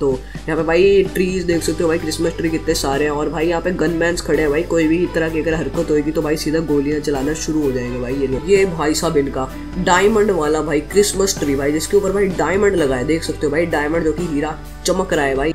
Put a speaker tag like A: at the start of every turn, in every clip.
A: तो यहाँ पे भाई ट्रीज देख सकते हो भाई क्रिसमस ट्री कितने सारे हैं और भाई यहाँ पे गन मैं खड़े हैं भाई, कोई भी तरह की अगर हरकत होगी तो भाई सीधा गोलियाँ चलाना शुरू हो जाएँगे भाई ये लोग। ये भाई साहब इनका डायमंड वाला भाई क्रिसमस ट्री भाई, जिसके ऊपर भाई डायमंड लगा है देख सकते हो भाई डायमंड जो की हीरा चमक रहा है भाई।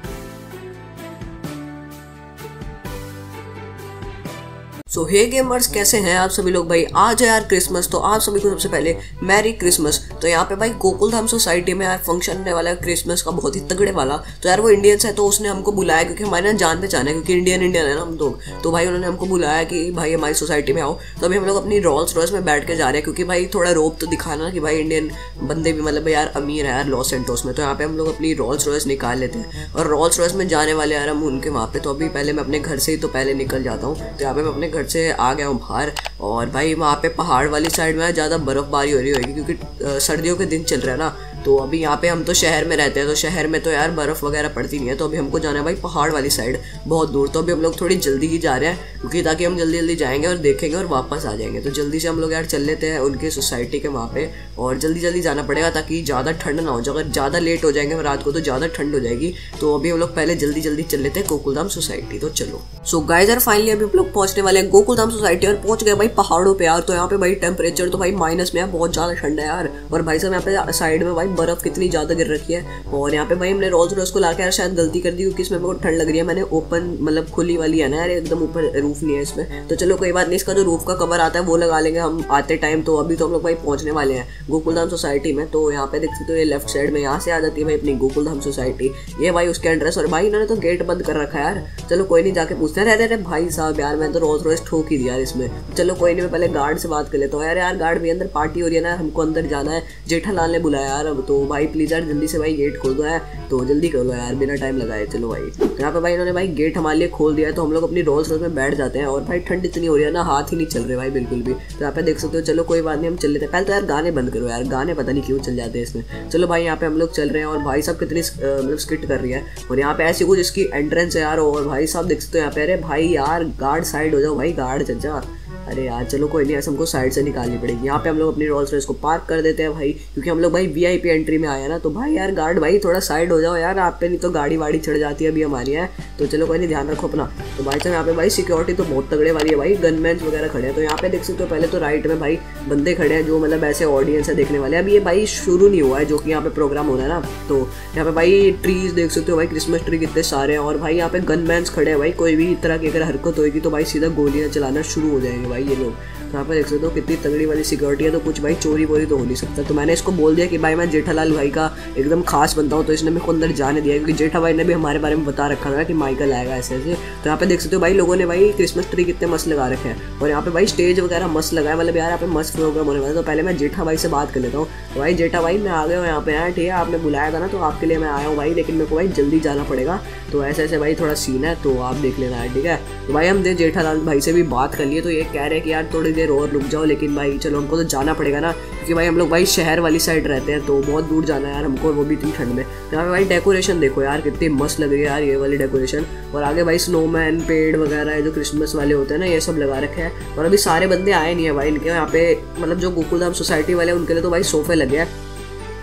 A: सो हे गेमर्स कैसे हैं आप सभी लोग? भाई, आज है यार क्रिसमस तो आप सभी को सबसे पहले मैरी क्रिसमस तो यहाँ पे भाई गोकुल धाम सोसाइटी में यार फ़ंक्शन होने वाला है क्रिसमस का, बहुत ही तगड़े वाला। तो यार वो इंडियंस है तो उसने हमको बुलाया क्योंकि हमारे ना जान पहचान है, क्योंकि इंडियन इंडियन है ना हम लोग। तो भाई उन्होंने हमको बुलाया कि भाई हमारी सोसाइटी में आओ। तो अभी हम लोग अपनी रॉल्स रॉयस में बैठ के जा रहे हैं, क्योंकि भाई थोड़ा रोप तो दिखाना कि भाई इंडियन बंदे भी मतलब यार अमीर है यार लॉस एंटोस में। तो यहाँ पे हम लोग अपनी रॉल्स रॉयस निकाल लेते हैं। और रॉल्स रॉयस में जाने वाले यार हम उनके वहाँ पे। तो अभी पहले मैं अपने घर से ही तो पहले निकल जाता हूँ। तो यहाँ पे मैं अपने घर से आ गया हूँ बाहर। और भाई वहाँ पे पहाड़ वाली साइड में ज़्यादा बर्फ़बारी हो रही होगी क्योंकि सर्दियों के दिन चल रहा है ना। तो अभी यहाँ पे हम तो शहर में रहते हैं तो शहर में तो यार बर्फ़ वगैरह पड़ती नहीं है तो अभी हमको जाना है भाई पहाड़ वाली साइड बहुत दूर। तो अभी हम लोग थोड़ी जल्दी ही जा रहे हैं, क्योंकि ताकि हम जल्दी जल्दी जाएँगे और देखेंगे और वापस आ जाएँगे। तो जल्दी से हम लोग यार चल लेते हैं उनके सोसाइटी के वहाँ पे, और जल्दी जल्दी जाना पड़ेगा ताकि ज़्यादा ठंड ना हो जाए। अगर ज़्यादा लेट हो जाएँगे रात को तो ज़्यादा ठंड हो जाएगी। तो अभी हम लोग पहले जल्दी जल्दी चल लेते हैं गोकुलधाम सोसाइटी तो चलो। सो गाइज़ यार फाइनली अभी हम लोग पहुँचने वाले हैं गोकुलधाम सोसाइटी और पहुँच गए भाई पहाड़ों पर यार। तो यहाँ पे भाई टेम्परेचर तो भाई माइनस में है, बहुत ज़्यादा ठंड है यार। और भाई साहब यहाँ पे साइड में भाई बर्फ़ कितनी ज़्यादा गिर रखी है। और यहाँ पे भाई हमने रोल्स रोज को लाके यार शायद गलती कर दी क्योंकि इसमें को ठंड लग रही है। मैंने ओपन मतलब खुली वाली है ना यार, एकदम ऊपर रूफ नहीं है इसमें। तो चलो कोई बात नहीं, इसका जो रूफ का कवर आता है वो लगा लेंगे हम आते टाइम तो अभी तो हम लोग भाई पहुँचने वाले हैं गोकुलधाम सोसाइटी में। तो यहाँ पे देख सकते हो ये लेफ़्ट साइड में यहाँ से आ जाती है भाई अपनी गोकुलधाम सोसाइटी ये भाई उसके एड्रेस और भाई इन्होंने तो गेट बंद कर रखा है यार। चलो कोई नहीं, जाके पूछते रहे भाई साहब यार मैं तो रोज रोज ठोक ही दिया यार इसमें। चलो कोई नहीं, मैं पहले गार्ड से बात कर लेता हूँ। यार यार गार्ड भी अंदर पार्टी हो रही है ना, हमको अंदर जाना है। जेठालाल ने बुलाया यार अब तो भाई प्लीज़ यार, जल्दी से भाई गेट खोल दो यार। तो जल्दी कर लो यार, बिना टाइम लगाए, चलो भाई। यहाँ पे भाई इन्होंने भाई गेट हमारे लिए खोल दिया तो हम लोग अपनी रोल्स रोज में बैठ जाते हैं, और भाई ठंड इतनी हो रही है ना, हाथ ही नहीं चल रहे भाई, बिल्कुल भी। तो यहाँ पे देख सकते हो, चलो कोई बात नहीं, हम चल लेते हैं। पहले तो यार गाने बंद करो यार, गाने पता नहीं क्यों चल जाते हैं इसमें। चलो भाई, यहाँ पे हम लोग चल रहे हैं, और भाई साहब कितनी मतलब स्किट कर रही है। और यहाँ पे ऐसी कुछ इसकी एंट्रेंस है यार, और भाई साहब देख सकते हो यहाँ पे, अरे भाई यार गार्ड साइड हो जाओ भाई गार्ड चल जा। अरे यार, चलो कोई नहीं, ऐसा हमको साइड से निकालनी पड़ेगी। यहाँ पे हम लोग अपनी रोल्स रॉयस को पार्क कर देते हैं भाई, क्योंकि हम लोग भाई वीआईपी एंट्री में आए ना तो भाई यार गार्ड भाई थोड़ा साइड हो जाओ यार, आप पे नहीं तो गाड़ी वाड़ी चढ़ जाती है अभी हमारी, है। तो चलो कोई नहीं, ध्यान रखो अपना। तो भाई साहब, यहाँ पे भाई सिक्योरिटी तो बहुत तगड़े वाली है भाई गनमैन वगैरह खड़े हैं। तो यहाँ पे देख सकते हो, पहले तो राइट में भाई बंदे खड़े हैं, जो मतलब ऐसे ऑडियंस है देखने वाले। अभी ये भाई शुरू नहीं हुआ है, जो कि यहाँ पे प्रोग्राम होना है ना। तो यहाँ पे भाई ट्रीज देख सकते हो भाई क्रिसमस ट्री कितने सारे हैं। और भाई यहाँ पे गनमैन खड़े हैं भाई, कोई भी तरह की अगर हरकत होगी तो भाई सीधा गोलियाँ चलाना शुरू हो जाएँगे भाई। ये लोग तो यहाँ पर देख सकते हो? कितनी तगड़ी वाली सिक्योरिटी है तो कुछ भाई चोरी वोरी तो हो नहीं सकता। तो मैंने इसको बोल दिया कि भाई, मैं जेठालाल भाई का एकदम खास बनता हूँ तो इसने मेरे को अंदर जाने दिया। क्योंकि जेठा भाई ने भी हमारे बारे में बता रखा था कि माइकल आएगा ऐसे ऐसे। तो यहाँ पे देख सकते हो भाई, लोगों ने भाई क्रिसमस ट्री कितने मस्त लगा रखे हैं। और यहाँ पे भाई स्टेज वगैरह मस्त लगा है मतलब यार, यहाँ पे मस्त प्रोग्राम होने वाला तो पहले मैं जेठा भाई से बात कर लेता हूँ। तो भाई, जेठा भाई, मैं आ गया हूँ यहाँ पे। यार ठीक है, आपने बुलाया था ना तो आपके लिए मैं आया हूँ भाई। लेकिन मेरे को भाई जल्दी जाना पड़ेगा। तो ऐसे ऐसे भाई थोड़ा सीन है तो आप देख लेना है ठीक है। तो भाई हम दे जेठालाल भाई से भी बात कर लिए तो ये कह रहे हैं कि यार, थोड़ी देर और रुक जाओ, लेकिन भाई, चलो, हमको तो जाना पड़ेगा ना, क्योंकि भाई, हम लोग भाई शहर वाली साइड रहते हैं तो बहुत दूर जाना है यार हमको वो भी इतनी ठंड में। यहाँ पे भाई डेकोरेशन देखो यार, कितनी मस्त लग रही है यार, ये वाली डेकोरेशन और आगे भाई स्नोमैन पेड़ वगैरह जो क्रिसमस वाले होते हैं ना, ये सब लगा रखे हैं। और अभी सारे बंदे आए नहीं है भाई इनके, यहाँ पे मतलब जो गोकुलधाम सोसाइटी वाले उनके लिए तो भाई सोफे लगे हैं।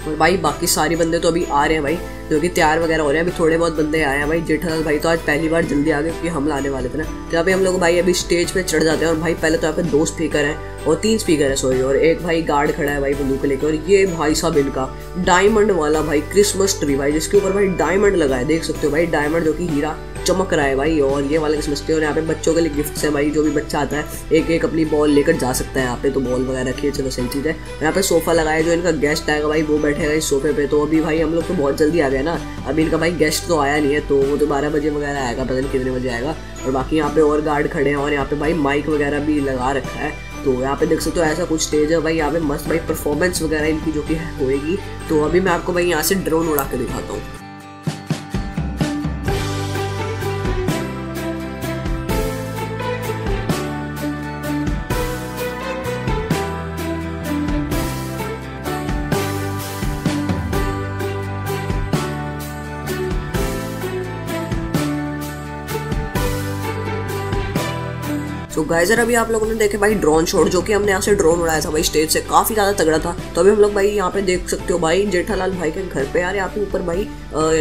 A: और भाई, बाकी सारे बंदे तो अभी आ रहे हैं भाई। जो कि तैयार वगैरह हो रहे हैं, अभी थोड़े बहुत बंदे आए हैं भाई। जेठालाल भाई तो आज पहली बार जल्दी आ गए, क्योंकि हम लाने वाले थे ना। तो यहाँ पे हम लोग भाई अभी स्टेज पे चढ़ जाते हैं और भाई, पहले तो यहाँ पे दो स्पीकर हैं और तीन स्पीकर है सॉरी और एक भाई गार्ड खड़ा है भाई बंदूक लेकर और ये भाई साहब इनका डायमंड वाला भाई क्रिसमस ट्री भाई, जिसके ऊपर भाई डायमंड लगा है, देख सकते हो भाई डायमंड जो कि हीरा चमक रहा है भाई, और ये वाला समझते और यहाँ पे बच्चों के लिए गिफ्ट्स है भाई, जो भी बच्चा आता है एक एक अपनी बॉल लेकर जा सकता है यहाँ पे तो बॉल वगैरह रखिए, चलो सही चीज़ है। यहाँ पे सोफा लगाया जो इनका गेस्ट आएगा भाई, वो बैठेगा इस सोफे पे तो अभी भाई हम लोग तो बहुत जल्दी आ गए ना, अभी इनका भाई गेस्ट तो आया नहीं है तो वो तो बारह बजे वगैरह आएगा, पता नहीं कितने बजे आएगा, और बाकी यहाँ पे और गार्ड खड़े हैं, और यहाँ पे भाई माइक वगैरह भी लगा रखा है तो यहाँ पे देख सकते हो ऐसा कुछ स्टेज है भाई, यहाँ पे मस्त भाई परफॉर्मेंस वगैरह इनकी जो कि होएगी तो अभी मैं आपको भाई यहाँ से ड्रोन उड़ा के दिखाता हूँ। तो गाइजर अभी आप लोगों ने देखे भाई ड्रोन शॉट जो कि हमने यहाँ से ड्रोन उड़ाया था भाई स्टेज से काफ़ी ज़्यादा तगड़ा था। तो अभी हम लोग भाई यहाँ पे देख सकते हो भाई, जेठालाल भाई के घर पे यार, यहाँ पे ऊपर भाई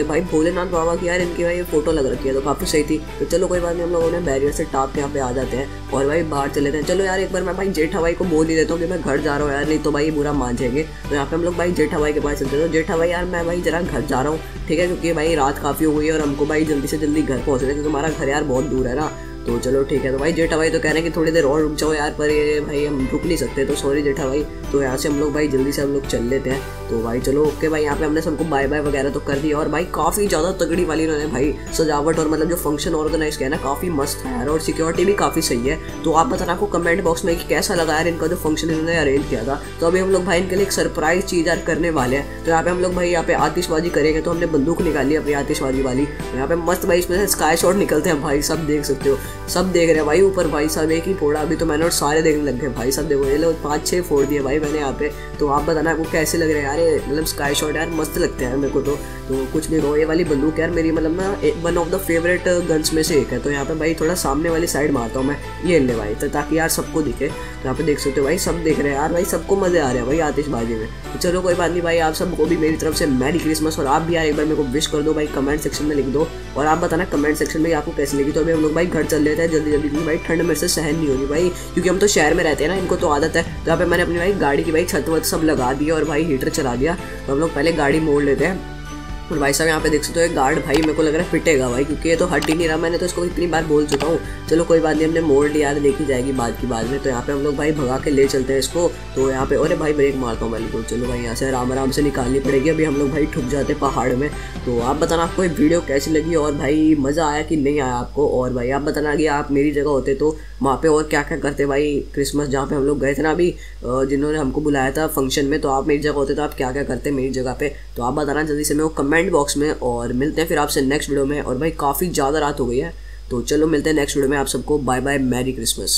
A: भाई भोलेनाथ बाबा की यार इनकी भाई फ़ोटो लग रखी है तो काफ़ी सही थी। तो चलो, कोई बात नहीं, हम लोगों ने बैरियर से टाप के यहाँ पे आ जाते हैं और भाई बाहर चले जाते हैं चलो यार, एक बार मैं भाई जेठा भाई को बोल ही देता हूँ कि मैं घर जा रहा हूँ यार, नहीं तो भाई बुरा मान जाएँगे। तो यहाँ पे हम लोग भाई जेठा भाई के पास चलते हैं। तो जेठा भाई, यार, मैं भाई जरा घर जा रहा हूँ, ठीक है, क्योंकि भाई रात काफ़ी हो गई है और हमको भाई जल्दी से जल्दी घर पहुँचना क्योंकि हमारा घर यार बहुत दूर है ना। तो चलो ठीक है तो भाई जेठा भाई तो कह रहे हैं कि थोड़ी देर और रुक जाओ यार, पर ये भाई हम रुक नहीं सकते तो सॉरी जेठा भाई। तो यहाँ से हम लोग भाई जल्दी से हम लोग चल लेते हैं। तो भाई चलो ओके भाई यहाँ पे हमने सबको बाय बाय वगैरह तो कर दिया और भाई काफ़ी ज़्यादा तगड़ी वाली इन्होंने भाई सजावट और मतलब जो फ़ंक्शन ऑर्गेनाइज किया ना, काफ़ी मस्त है यार, और सिक्योरिटी भी काफ़ी सही है। तो आप बताना आपको कमेंट बॉक्स में कि कैसा लगा यार इनका जो फ़ंक्शन इन्होंने अरेंज किया था। तो अभी हम लोग भाई इनके लिए एक सरप्राइज़ चीज़ यार करने वाले हैं। तो यहाँ पे हम लोग भाई यहाँ पे आतिशबाजी करेंगे तो हमने बंदूक निकाली अपनी आतिशबाजी वाली। तो यहाँ पे मस्त भाई इसमें से स्काई शॉट निकलते हैं भाई, सब देख सकते हो। सब देख रहे हैं भाई, ऊपर भाई साहब एक ही फोड़ा, अभी तो मैंने और सारे देखने लग गए। भाई साहब देखो, ये लोग पाँच छः फोड़ दिए भाई मैंने यहाँ पे। तो आप बताना, आपको कैसे लग रहे हैं? यार मतलब स्काई शॉट यार, मस्त लगते हैं मेरे को तो। तो कुछ नहीं कहो ये वाली बंदूक, यार, मेरी मतलब ना one of the favourite guns में से एक है। तो यहाँ पे भाई थोड़ा सामने वाली साइड मारता हूँ मैं, ये ले भाई तो ताकि यार सबको दिखे। तो यहाँ पे देख सकते हो भाई, सब देख रहे हैं। यार भाई, सबको मज़े आ रहे हैं भाई आतिशबाजी में। तो चलो, कोई बात नहीं भाई, आप सबको भी मेरी तरफ़ से मैरी क्रिसमस और आप भी यार एक बार मेरे को विश कर दो भाई कमेंट सेक्शन में लिख दो। और आप बताना कमेंट सेक्शन में आपको कैसे लगी? तो अभी हम लोग भाई घर चल लेते हैं जल्दी जल्दी भाई ठंड मेरे से सहन नहीं होगी भाई। क्योंकि हम तो शहर में रहते हैं ना, इनको तो आदत है। तो यहाँ पे मैंने अपनी भाई गाड़ी की भाई छत वत सब लगा दी और भाई हीटर चला दिया। तो हम लोग पहले गाड़ी मोड़ लेते हैं। और भाई साहब, यहाँ पे देख सकते हो गार्ड भाई मेरे को लग रहा है फिटेगा भाई, क्योंकि ये तो हट ही नहीं रहा। मैंने तो इसको इतनी बार बोल चुका हूँ। चलो, कोई बात नहीं, हमने मोड़ लिया देखी जाएगी बाद की बाद में। तो यहाँ पे हम लोग भाई भगा के ले चलते हैं इसको। तो यहाँ पे, अरे भाई ब्रेक मारता हूँ मैं तो चलो भाई, यहाँ से आराम आराम से निकालनी पड़ेगी। अभी हम लोग भाई ठुक जाते पहाड़ में। तो आप बताना आपको ये वीडियो कैसी लगी, और भाई मज़ा आया कि नहीं आया आपको? और भाई, आप बताना कि आप मेरी जगह होते तो वहाँ पे और क्या क्या करते भाई क्रिसमस जहाँ पे हम लोग गए थे ना अभी जिन्होंने हमको बुलाया था फ़ंक्शन में तो आप मेरी जगह होते तो आप क्या क्या करते मेरी जगह पे? तो आप बताना, जल्दी से मेरे को कमेंट बॉक्स में और मिलते हैं फिर आपसे नेक्स्ट वीडियो में और भाई काफ़ी ज़्यादा रात हो गई है तो चलो मिलते हैं नेक्स्ट वीडियो में, आप सबको बाय बाय मैरी क्रिसमस